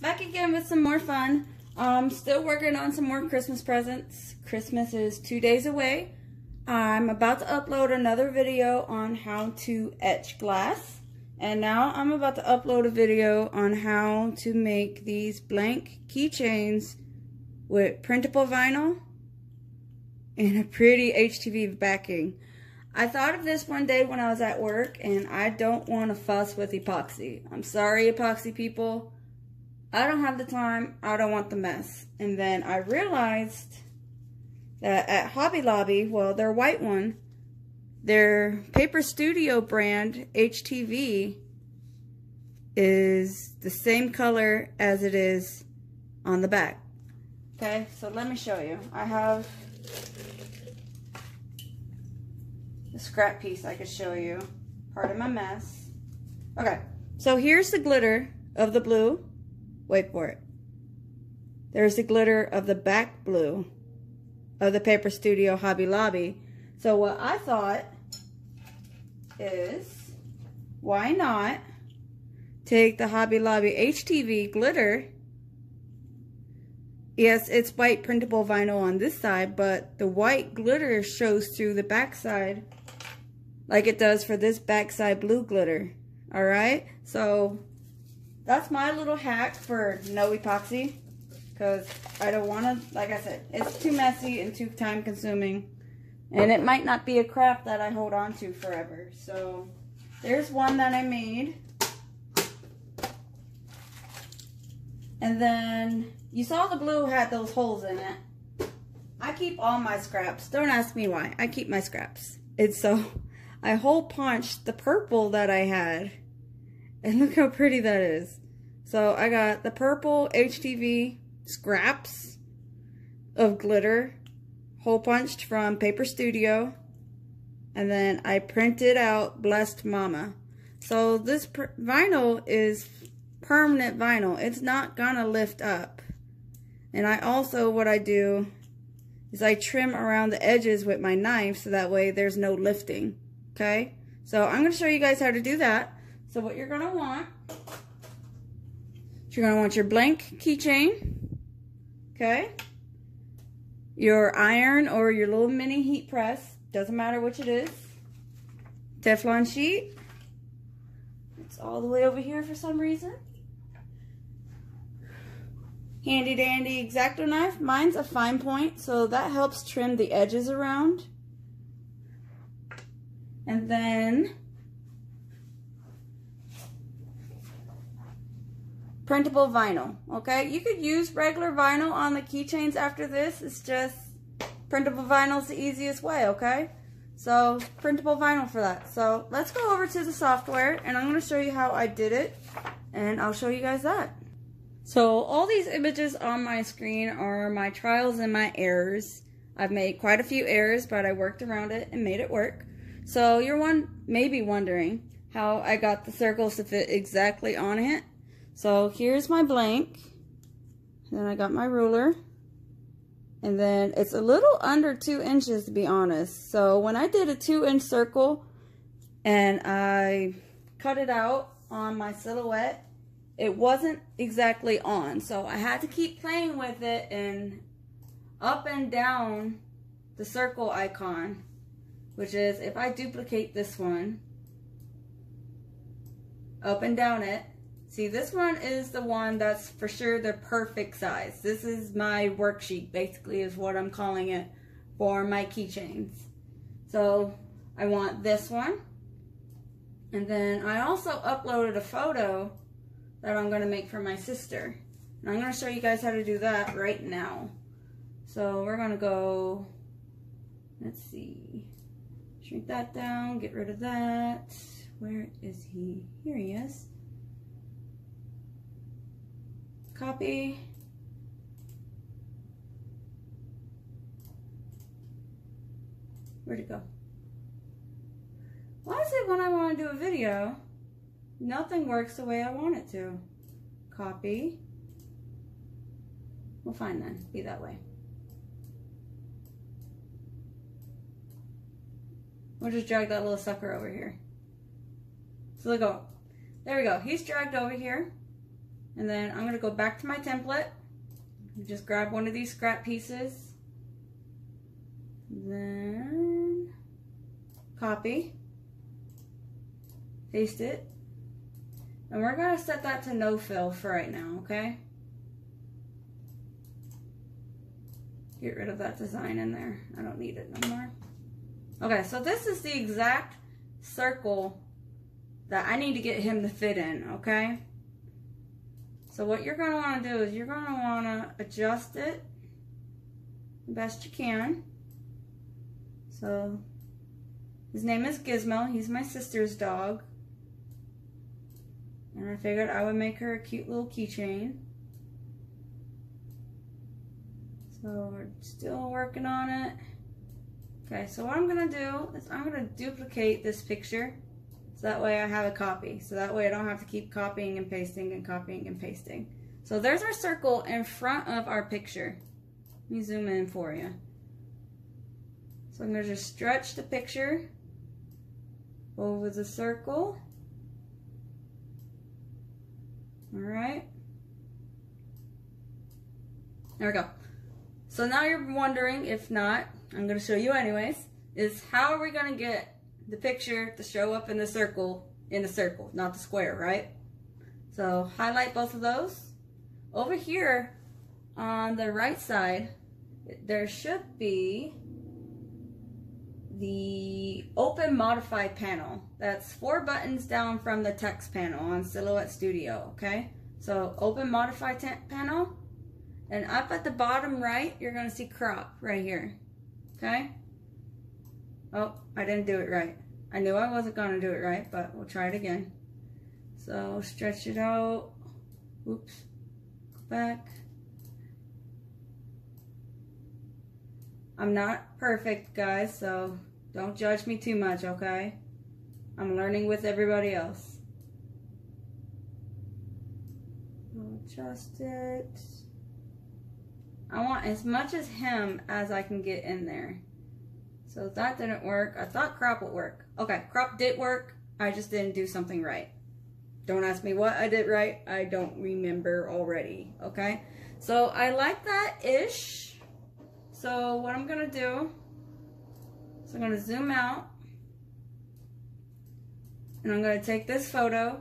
back again with some more fun. Um, still working on some more Christmas presents. Christmas is two days away. I'm about to upload another video on how to etch glass. And now I'm about to upload a video on how to make these blank keychains with printable vinyl and a pretty HTV backing. I thought of this one day when I was at work and I don't want to fuss with epoxy. I'm sorry epoxy people. I don't have the time. I don't want the mess. And then I realized that at Hobby Lobby, well, their white one, their Paper Studio brand HTV is the same color as it is on the back. Okay, so let me show you. I have a scrap piece I could show you. Part of my mess. Okay, so here's the glitter of the blue. Wait for it. There's the glitter of the back blue of the Paper Studio Hobby Lobby. So what I thought is, why not take the Hobby Lobby HTV glitter Yes, it's white printable vinyl on this side, but the white glitter shows through the backside like it does for this backside blue glitter. Alright, so that's my little hack for no epoxy because I don't want to, like I said, it's too messy and too time consuming and it might not be a craft that I hold on to forever. So there's one that I made. And then you saw the blue had those holes in it. I keep all my scraps. Don't ask me why. I keep my scraps. It's so I hole punched the purple that I had. And look how pretty that is. So I got the purple HTV scraps of glitter hole punched from Paper Studio. And then I printed out Blessed Mama. So this vinyl is permanent vinyl. It's not gonna lift up. And I also, what I do is I trim around the edges with my knife so that way there's no lifting. Okay? So I'm gonna show you guys how to do that. So what you're gonna want, you're gonna want your blank keychain. Okay? Your iron or your little mini heat press. Doesn't matter which it is. Teflon sheet. It's all the way over here for some reason handy dandy X-Acto knife. Mine's a fine point, so that helps trim the edges around. And then printable vinyl, okay? You could use regular vinyl on the keychains after this. It's just printable vinyl is the easiest way, okay? So printable vinyl for that. So let's go over to the software and I'm going to show you how I did it and I'll show you guys that. So all these images on my screen are my trials and my errors. I've made quite a few errors, but I worked around it and made it work. So you're one maybe wondering how I got the circles to fit exactly on it. So here's my blank. Then I got my ruler. And then it's a little under two inches to be honest. So when I did a two inch circle and I cut it out on my silhouette, it wasn't exactly on. So I had to keep playing with it and up and down the circle icon, which is if I duplicate this one, up and down it, see this one is the one that's for sure the perfect size. This is my worksheet basically is what I'm calling it for my keychains. So I want this one. And then I also uploaded a photo that I'm going to make for my sister. And I'm going to show you guys how to do that right now. So we're going to go, let's see, shrink that down, get rid of that. Where is he? Here he is. Copy. Where'd it go? Why is it when I want to do a video, nothing works the way I want it to. Copy. Well, fine then. Be that way. We'll just drag that little sucker over here. So look, oh, there we go. He's dragged over here. And then I'm going to go back to my template. Just grab one of these scrap pieces. Then copy. Paste it. And we're going to set that to no fill for right now, okay? Get rid of that design in there. I don't need it no more. Okay, so this is the exact circle that I need to get him to fit in, okay? So what you're going to want to do is you're going to want to adjust it the best you can. So his name is Gizmo. He's my sister's dog. And I figured I would make her a cute little keychain. So we're still working on it. Okay, so what I'm going to do is I'm going to duplicate this picture that way I have a copy. So that way I don't have to keep copying and pasting and copying and pasting. So there's our circle in front of our picture. Let me zoom in for you. So I'm going to just stretch the picture over the circle. All right. There we go. So now you're wondering, if not, I'm going to show you anyways, is how are we going to get the picture to show up in the circle, in the circle, not the square, right? So highlight both of those. Over here on the right side, there should be the open modify panel. That's four buttons down from the text panel on Silhouette Studio, okay? So open modify panel, and up at the bottom right, you're gonna see crop right here, okay? Oh, I didn't do it right. I knew I wasn't going to do it right, but we'll try it again. So stretch it out. Oops. Go back. I'm not perfect, guys, so don't judge me too much, okay? I'm learning with everybody else. Adjust it. I want as much as him as I can get in there. So that didn't work. I thought crop would work. Okay, crop did work. I just didn't do something right. Don't ask me what I did right. I don't remember already. Okay, so I like that ish. So what I'm gonna do is I'm gonna zoom out and I'm gonna take this photo,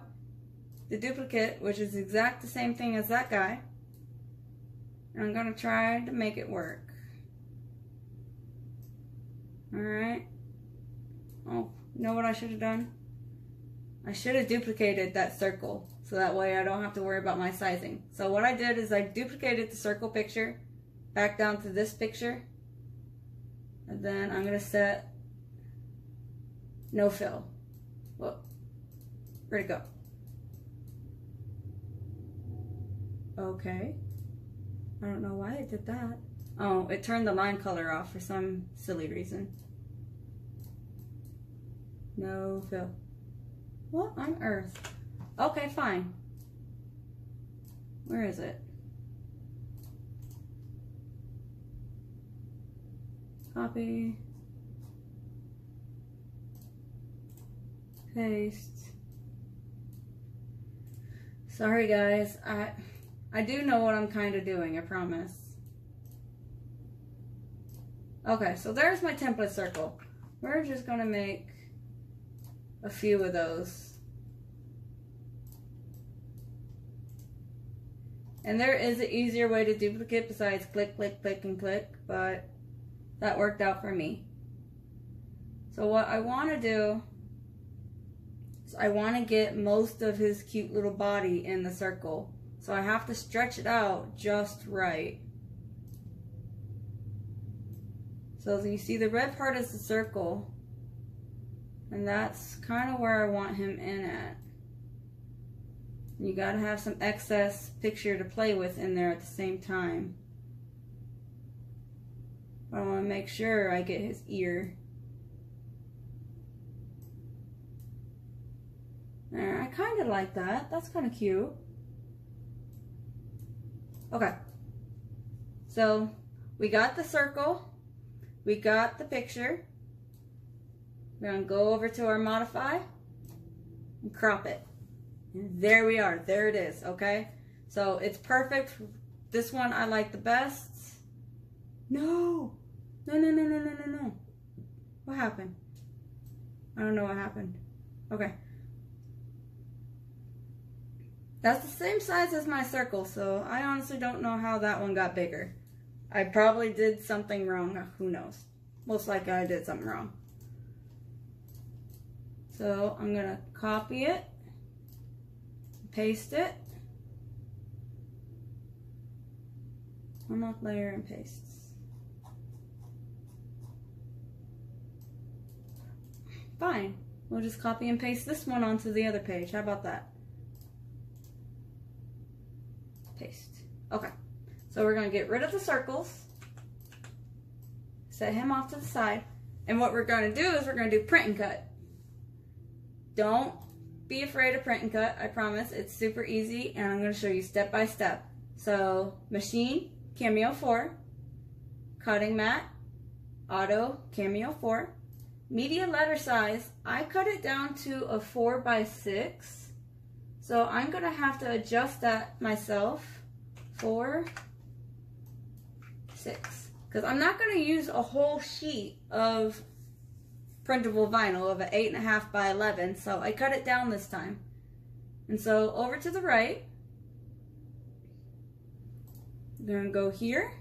the duplicate, which is exact the same thing as that guy, and I'm gonna try to make it work. Alright. Oh, know what I should have done? I should have duplicated that circle so that way I don't have to worry about my sizing. So what I did is I duplicated the circle picture back down to this picture. And then I'm going to set no fill. Whoa. Where'd it go? Okay. I don't know why it did that. Oh, it turned the line color off for some silly reason. No fill. What on earth? Okay, fine. Where is it? Copy. Paste. Sorry guys, I I do know what I'm kind of doing, I promise. Okay, so there's my template circle. We're just gonna make a few of those. And there is an easier way to duplicate besides click, click, click, and click, but that worked out for me. So what I want to do is I want to get most of his cute little body in the circle. So I have to stretch it out just right. So you see the red part is the circle. And that's kind of where I want him in at. You gotta have some excess picture to play with in there at the same time. But I wanna make sure I get his ear. There, I kind of like that. That's kind of cute. Okay. So, we got the circle. We got the picture. We're to go over to our modify and crop it. And there we are. There it is, okay? So it's perfect. This one I like the best. No. No, no, no, no, no, no, no. What happened? I don't know what happened. Okay. That's the same size as my circle, so I honestly don't know how that one got bigger. I probably did something wrong. Who knows? Most likely I did something wrong. So I'm going to copy it, paste it, unlock layer and paste. Fine. We'll just copy and paste this one onto the other page. How about that? Paste. Okay. So we're going to get rid of the circles. Set him off to the side. And what we're going to do is we're going to do print and cut. Don't be afraid of print and cut. I promise. It's super easy and I'm going to show you step by step. So machine, Cameo 4, cutting mat, auto, Cameo 4, Media letter size, I cut it down to a 4 by 6 So I'm going to have to adjust that myself. 4, 6. Because I'm not going to use a whole sheet of printable vinyl of an 8.5 by 11. So I cut it down this time. And so over to the right, I'm going to go here,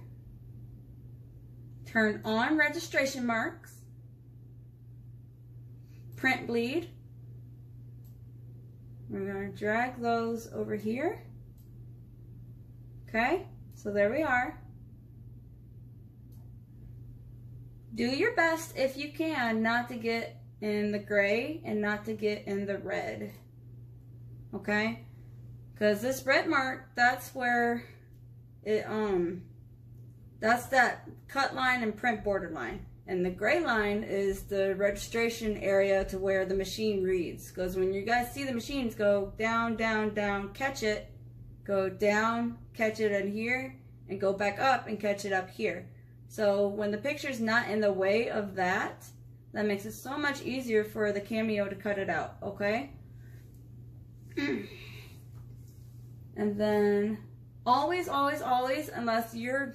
turn on registration marks, print bleed. We're going to drag those over here. Okay, so there we are. Do your best if you can not to get in the gray and not to get in the red. Okay? Because this red mark, that's where it, um, that's that cut line and print border line. And the gray line is the registration area to where the machine reads. Because when you guys see the machines go down, down, down, catch it, go down, catch it in here, and go back up and catch it up here. So when the picture's not in the way of that, that makes it so much easier for the Cameo to cut it out, okay? and then always, always, always, unless you're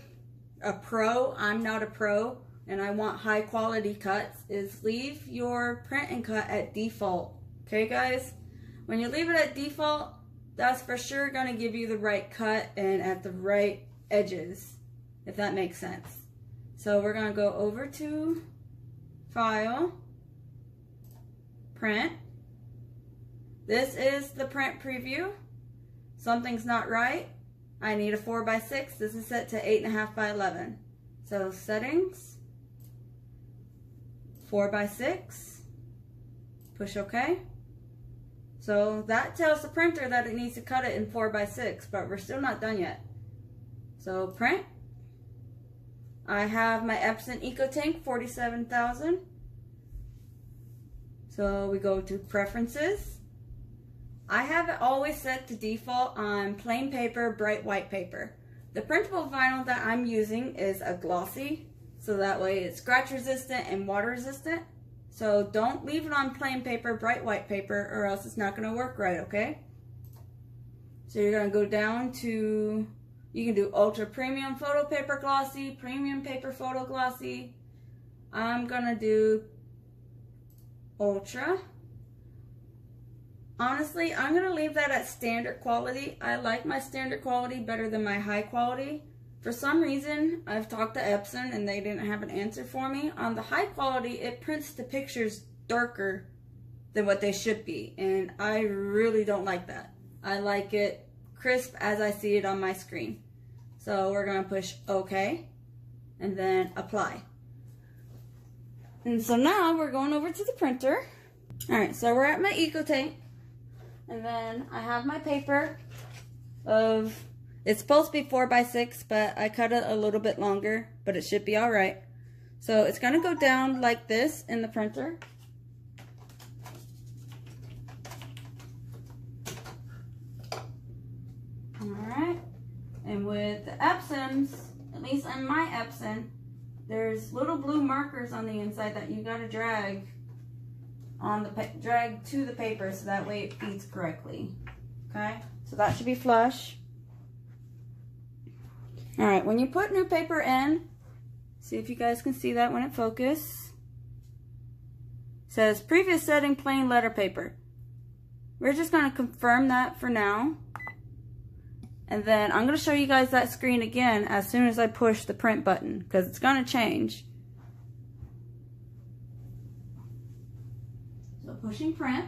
a pro, I'm not a pro, and I want high quality cuts is leave your print and cut at default. Okay guys? When you leave it at default, that's for sure to give you the right cut and at the right edges, if that makes sense. So we're going to go over to File, Print. This is the print preview. Something's not right. I need a 4 by 6 This is set to 8.5 by 11. So Settings, 4 by 6 Push OK. So that tells the printer that it needs to cut it in 4 by 6 but we're still not done yet. So print. I have my Epson EcoTank 47000. So we go to preferences. I have it always set to default on plain paper, bright white paper. The printable vinyl that I'm using is a glossy so that way it's scratch resistant and water resistant. So don't leave it on plain paper, bright white paper, or else it's not going to work right, okay? So you're going to go down to, you can do Ultra Premium Photo Paper Glossy, Premium Paper Photo Glossy. I'm to do Ultra. Honestly, I'm to leave that at standard quality. I like my standard quality better than my high quality. For some reason, I've talked to Epson and they didn't have an answer for me. On the high quality, it prints the pictures darker than what they should be. And I really don't like that. I like it crisp as I see it on my screen. So we're going to push OK and then apply. And so now we're going over to the printer. All right, so we're at my EcoTank. And then I have my paper of it's supposed to be 4 by 6 but I cut it a little bit longer, but it should be all right. So it's going to go down like this in the printer. Alright, and with the Epsons, at least in my Epson, there's little blue markers on the inside that you got to drag on the drag to the paper so that way it feeds correctly. Okay, so that should be flush. All right, when you put new paper in, see if you guys can see that when it focuses. Says previous setting plain letter paper. We're just to confirm that for now. And then I'm going to show you guys that screen again as soon as I push the print button because it's going to change. So pushing print.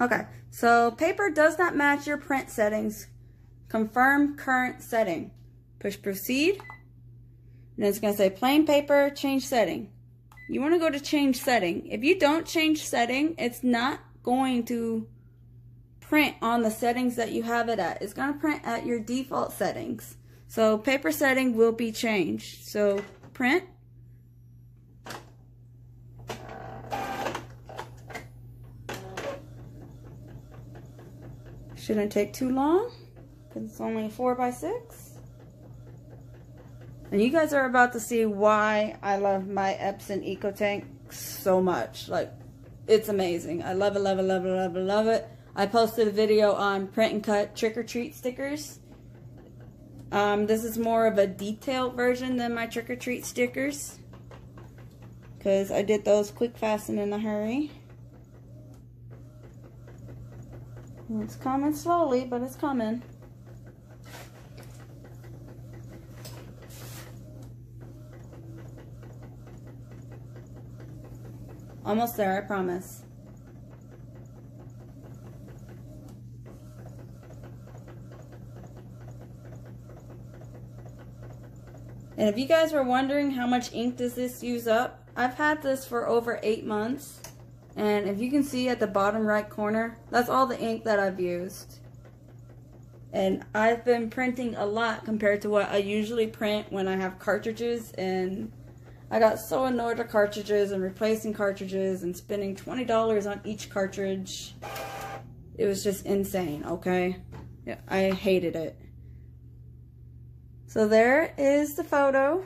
Okay, so paper does not match your print settings. Confirm current setting. Push proceed. And it's going to say plain paper, change setting. You want to go to change setting. If you don't change setting, it's not going to print on the settings that you have it at. It's going to print at your default settings. So paper setting will be changed. So print. Shouldn't take too long because it's only 4 by 6 And you guys are about to see why I love my Epson EcoTank so much. Like, it's amazing. I love it, love it, love it, love it, love it. I posted a video on print and cut trick-or-treat stickers. Um, this is more of a detailed version than my trick-or-treat stickers. Because I did those quick, fast, and in a hurry. It's coming slowly, but it's coming. Almost there, I promise. And if you guys were wondering how much ink does this use up, I've had this for over eight months. And if you can see at the bottom right corner, that's all the ink that I've used. And I've been printing a lot compared to what I usually print when I have cartridges. And I got so annoyed with cartridges and replacing cartridges and spending $20 on each cartridge. It was just insane, okay? Yeah, I hated it. So there is the photo.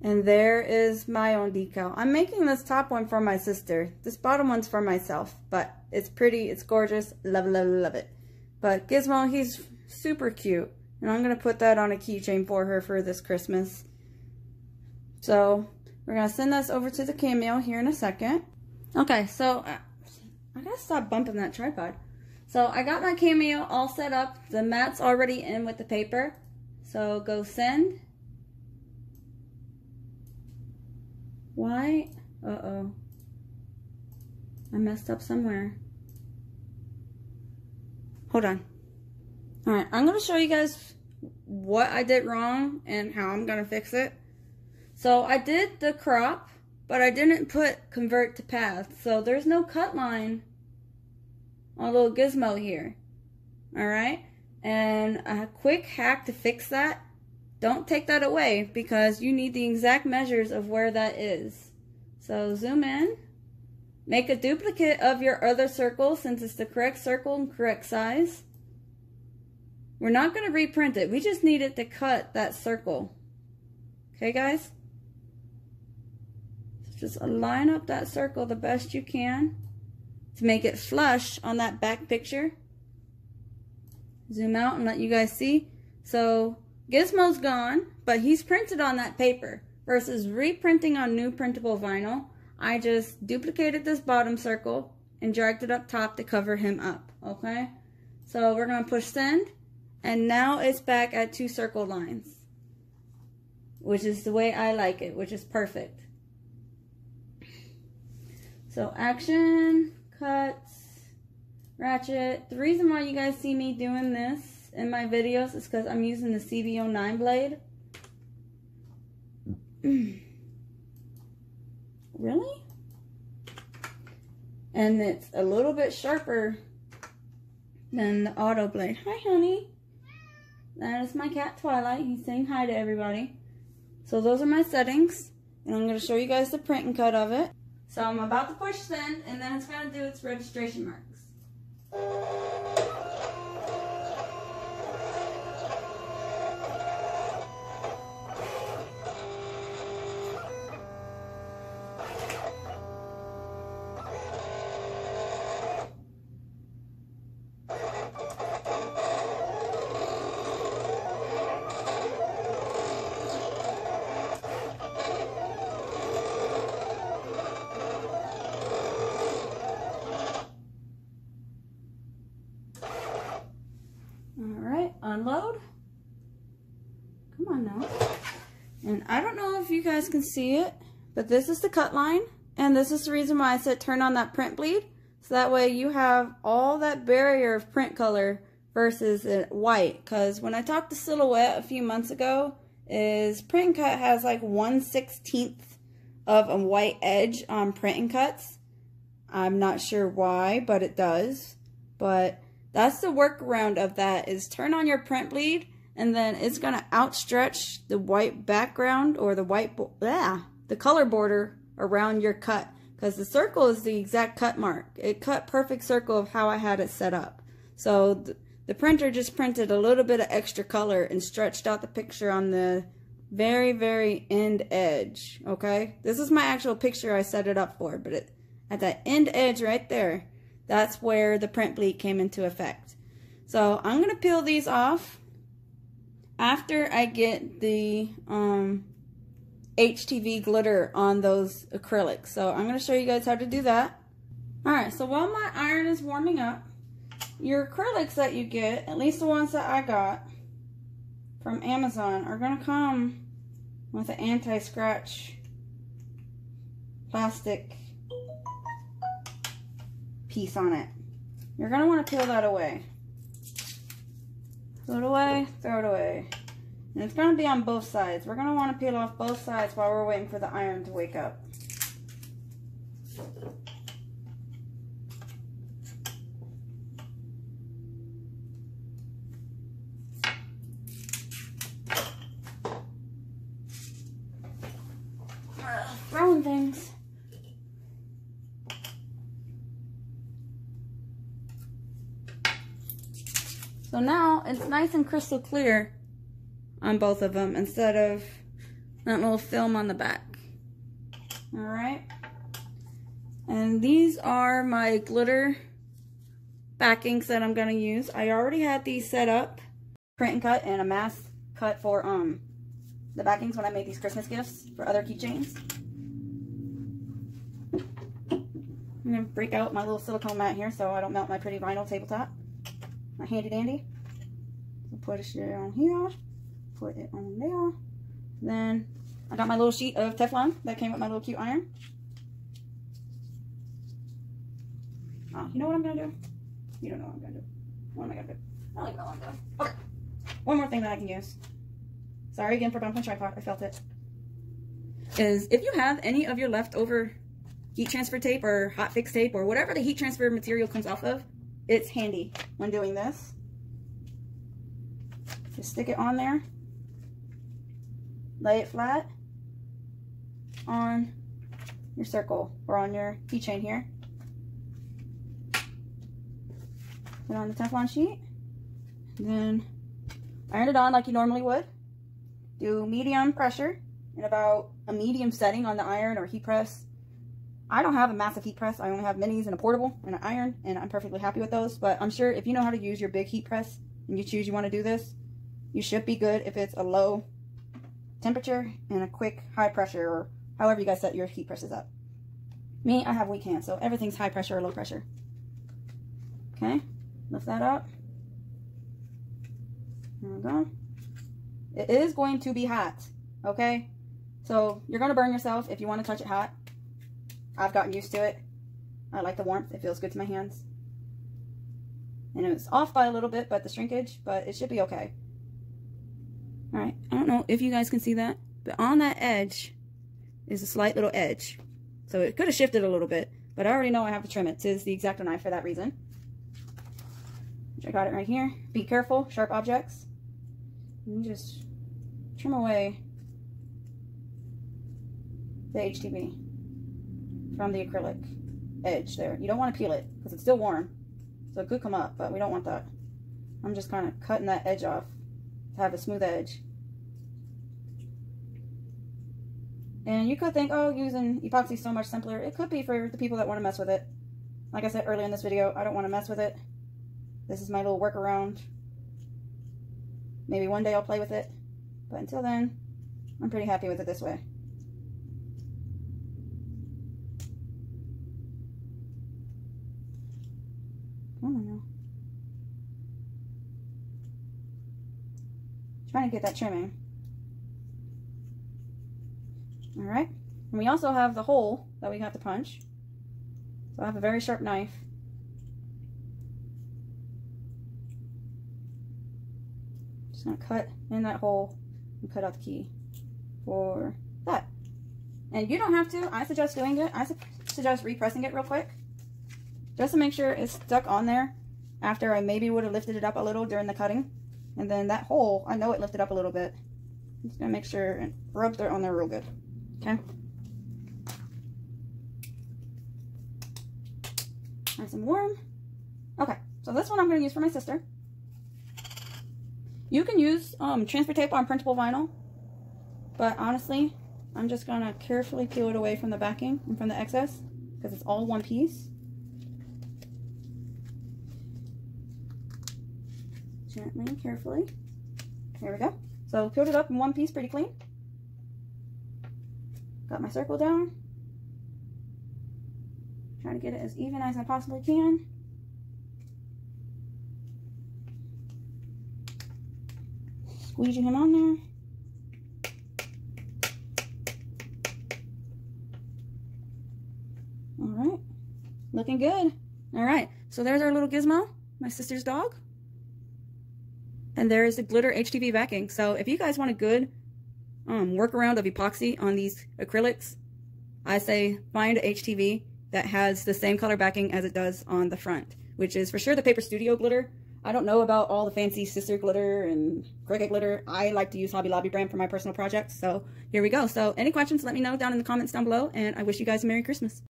And there is my own decal. I'm making this top one for my sister. This bottom one's for myself. But it's pretty. It's gorgeous. Love, love, love it. But Gizmo, he's super cute. And I'm going to put that on a keychain for her for this Christmas. So, we're going to send this over to the Cameo here in a second. Okay, so uh, I got to stop bumping that tripod. So, I got my Cameo all set up. The mat's already in with the paper. So, go send. Why? Uh-oh. I messed up somewhere. Hold on. Alright, I'm going to show you guys what I did wrong and how I'm going to fix it. So I did the crop, but I didn't put convert to path. So there's no cut line on little gizmo here. Alright? And a quick hack to fix that don't take that away because you need the exact measures of where that is. So zoom in. Make a duplicate of your other circle since it's the correct circle and correct size. We're not going to reprint it. We just need it to cut that circle. Okay, guys? Just line up that circle the best you can to make it flush on that back picture. Zoom out and let you guys see. So Gizmo's gone, but he's printed on that paper. Versus reprinting on new printable vinyl, I just duplicated this bottom circle and dragged it up top to cover him up, okay? So we're to push send, and now it's back at two circle lines, which is the way I like it, which is perfect. So action, cuts, ratchet. The reason why you guys see me doing this in my videos is because I'm using the CB09 blade. really? And it's a little bit sharper than the auto blade. Hi, honey. That is my cat, Twilight. He's saying hi to everybody. So those are my settings. And I'm going to show you guys the print and cut of it. So I'm about to push send, and then it's going to do its registration marks. On now. And I don't know if you guys can see it, but this is the cut line. And this is the reason why I said turn on that print bleed. So that way you have all that barrier of print color versus white. Because when I talked to Silhouette a few months ago, is print cut has like 1 16th of a white edge on print and cuts. I'm not sure why, but it does. But that's the workaround of that is turn on your print bleed and then it's going to outstretch the white background or the white, yeah, the color border around your cut because the circle is the exact cut mark. It cut perfect circle of how I had it set up. So th the printer just printed a little bit of extra color and stretched out the picture on the very, very end edge, okay? This is my actual picture I set it up for, but it, at that end edge right there, that's where the print bleed came into effect. So I'm going to peel these off after I get the um, HTV glitter on those acrylics. So I'm going to show you guys how to do that. Alright, so while my iron is warming up, your acrylics that you get, at least the ones that I got from Amazon, are going to come with an anti-scratch plastic piece on it. You're going to want to peel that away. Throw it away, throw it away. And it's going to be on both sides. We're going to want to peel off both sides while we're waiting for the iron to wake up. Throwing things. So now it's nice and crystal clear on both of them instead of that little film on the back. All right. And these are my glitter backings that I'm going to use. I already had these set up, print and cut, and a mass cut for um the backings when I made these Christmas gifts for other keychains. I'm going to break out my little silicone mat here so I don't melt my pretty vinyl tabletop my handy dandy. So put it on here, put it on there. Then I got my little sheet of Teflon that came with my little cute iron. Oh, you know what I'm gonna do? You don't know what I'm gonna do. What am I gonna do? I know what I'm doing. Okay. One more thing that I can use. Sorry again for bumping tripod. I felt it. Is if you have any of your leftover heat transfer tape or hot fix tape or whatever the heat transfer material comes off of, it's handy when doing this. Just stick it on there. Lay it flat on your circle or on your keychain here. Put on the Teflon sheet. Then iron it on like you normally would. Do medium pressure in about a medium setting on the iron or heat press I don't have a massive heat press. I only have minis and a portable and an iron, and I'm perfectly happy with those. But I'm sure if you know how to use your big heat press and you choose you want to do this, you should be good if it's a low temperature and a quick high pressure or however you guys set your heat presses up. Me, I have weak hands, so everything's high pressure or low pressure. Okay, lift that up. There we go. It is going to be hot, okay? So you're going to burn yourself if you want to touch it hot. I've gotten used to it. I like the warmth. It feels good to my hands. And it was off by a little bit, but the shrinkage, but it should be okay. All right, I don't know if you guys can see that, but on that edge is a slight little edge. So it could have shifted a little bit, but I already know I have to trim it. It is the X-Acto knife for that reason. Which I got it right here. Be careful, sharp objects. And just trim away the HTV from the acrylic edge there. You don't want to peel it because it's still warm. So it could come up, but we don't want that. I'm just kind of cutting that edge off to have a smooth edge. And you could think, oh, using epoxy is so much simpler. It could be for the people that want to mess with it. Like I said earlier in this video, I don't want to mess with it. This is my little workaround. Maybe one day I'll play with it. But until then, I'm pretty happy with it this way. To get that trimming. All right. And we also have the hole that we have to punch. So I have a very sharp knife. Just gonna cut in that hole and cut out the key for that. And you don't have to. I suggest doing it. I su suggest repressing it real quick. Just to make sure it's stuck on there after I maybe would have lifted it up a little during the cutting. And then that hole, I know it lifted up a little bit. I'm just gonna make sure and rub it on there real good. Okay. Nice and warm. Okay, so this one I'm gonna use for my sister. You can use um, transfer tape on printable vinyl, but honestly, I'm just gonna carefully peel it away from the backing and from the excess because it's all one piece. Gently and carefully. There we go. So it up in one piece pretty clean. Got my circle down. Trying to get it as even as I possibly can. Squeezing him on there. All right, looking good. All right, so there's our little gizmo, my sister's dog. And there is the glitter HTV backing. So if you guys want a good um, workaround of epoxy on these acrylics, I say find HTV that has the same color backing as it does on the front, which is for sure the Paper Studio glitter. I don't know about all the fancy Siser glitter and Cricut glitter. I like to use Hobby Lobby brand for my personal projects. So here we go. So any questions, let me know down in the comments down below. And I wish you guys a Merry Christmas.